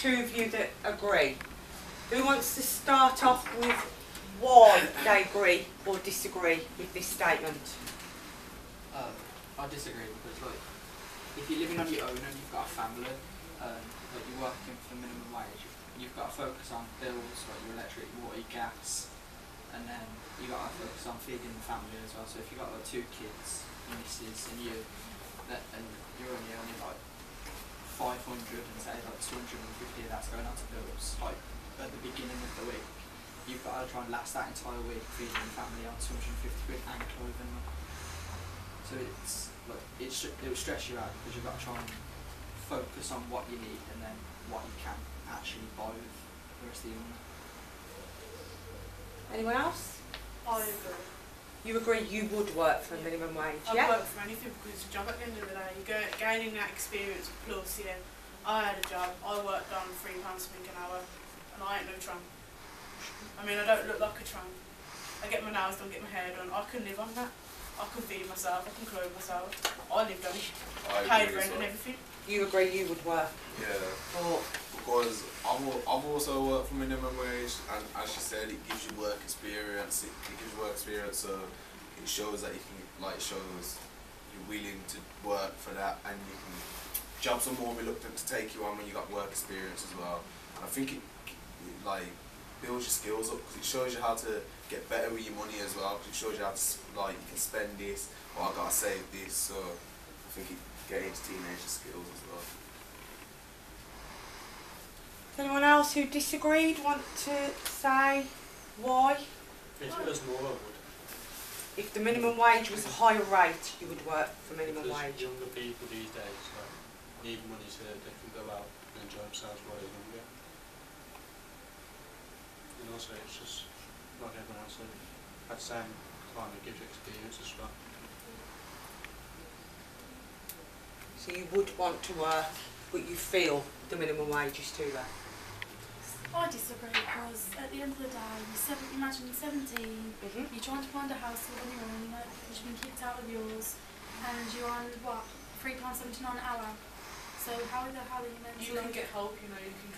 two of you that agree. Who wants to start off with why they agree or disagree with this statement? Um, I disagree because like if you're living on your own and you've got a family, um, like you're working for minimum wage, you've got to focus on bills like your electric, water, gas, and then you've got to focus on feeding the family as well. So if you've got like two kids, your and you, that, and you're only only like 500 and say like 250 of that's going out to bills like at the beginning of the week, you've got to try and last that entire week feeding the family on 250 quid and clothing. So it's like it, sh- it will stress you out because you've got to try and focus on what you need and then what you can actually buy with the rest of your money. Anyone else? I agree. You agree you would work for a minimum wage, I'd yeah? work for anything because it's a job at the end of the day. You're go- gaining that experience plus, yeah. I had a job, I worked on three pounds something an hour and I ain't no tramp. I mean, I don't look like a tramp. I get my nails done, get my hair done. I can live on that. I can feed myself, I can clothe myself. I lived on it. I Paid agree as rent and everything. You agree you would work Yeah, for because I've, I've also worked for minimum wage, and as she said, it gives you work experience. It, it gives you work experience, so it shows that you can like shows you're willing to work for that, and you can. Jobs are more reluctant to take you on when you got work experience as well. And I think it, it like builds your skills up because it shows you how to get better with your money as well. 'cause it shows you how to like you can spend this, or I gotta save this. So I think it gains teenager skills as well. Anyone else who disagreed want to say why? If it was more, I would. If the minimum wage was a higher rate, you would work for minimum because wage. younger people these days like, need money so that they can go out and enjoy themselves while they're younger. And also, it's just like everyone else at the same time, it gives experience as well. So you would want to work, but you feel the minimum wage is too low. Disagree because at the end of the day, you're seven, imagine you're 17, Mm-hmm. you're trying to find a house on your own, you you've been kicked out of yours, and you're on, what, £3.79 an hour. So how the hell are you meant to You can get help, you know, you can